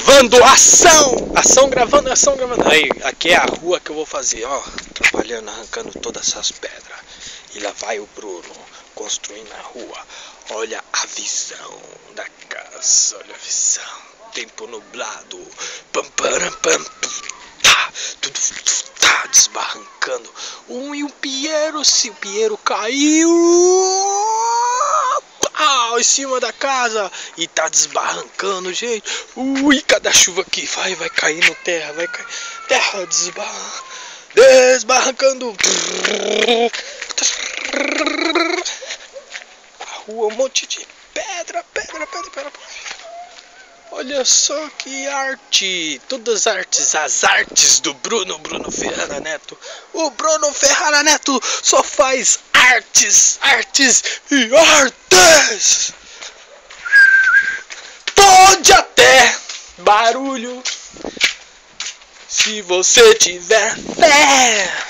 gravando ação! Ação gravando, ação gravando. Aí, aqui é a rua que eu vou fazer, ó. Trabalhando, arrancando todas essas pedras. E lá vai o Bruno construindo a rua. Olha a visão da casa, olha a visão. Tempo nublado. Pam, pam, pam, tá, tudo tá desbarrancando. Um e o Piero, se o Piero caiu em cima da casa e tá desbarrancando, gente. Ui, cada chuva aqui vai, vai caindo terra, vai cair. Terra desbarra, desbarrancando. A rua, um monte de pedra, pedra, pedra, pedra. Olha só que arte! Todas as artes, as artes do Bruno, Bruno Ferrara Neto. O Bruno Ferrara Neto só faz artes, artes e artes! Pode até barulho se você tiver fé.